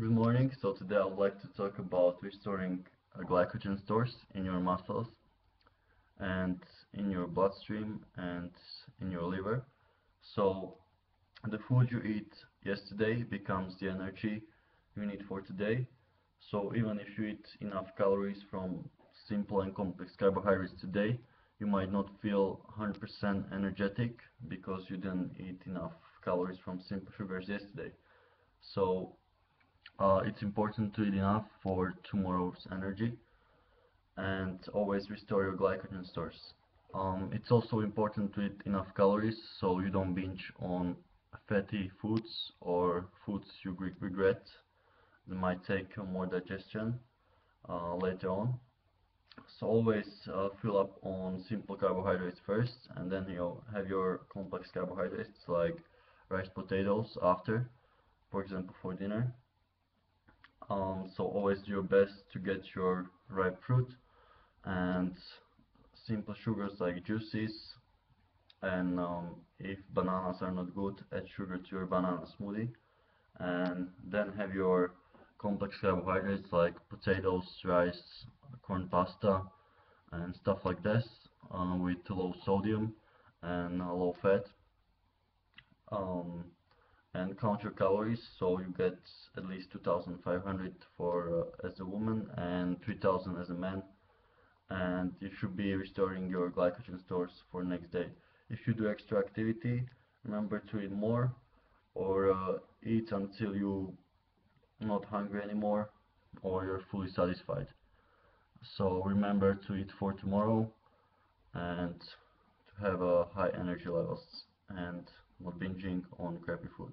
Good morning. So today I would like to talk about restoring glycogen stores in your muscles and in your bloodstream and in your liver. So the food you eat yesterday becomes the energy you need for today. So even if you eat enough calories from simple and complex carbohydrates today, you might not feel 100% energetic because you didn't eat enough calories from simple sugars yesterday. So uh, it's important to eat enough for tomorrow's energy and always restore your glycogen stores. Um, it's also important to eat enough calories so you don't binge on fatty foods or foods you regret that might take more digestion uh, later on. So always uh, fill up on simple carbohydrates first and then you have your complex carbohydrates like rice potatoes after, for example for dinner. Um, so always do your best to get your ripe fruit and simple sugars like juices. And um, if bananas are not good add sugar to your banana smoothie. And then have your complex carbohydrates like potatoes, rice, corn pasta and stuff like this uh, with low sodium and uh, low fat. Um, and count your calories so you get at least 2500 for uh, as a woman and 3000 as a man. And you should be restoring your glycogen stores for next day. If you do extra activity remember to eat more or uh, eat until you not hungry anymore or you're fully satisfied. So remember to eat for tomorrow and to have a high energy levels and not binging on crappy food.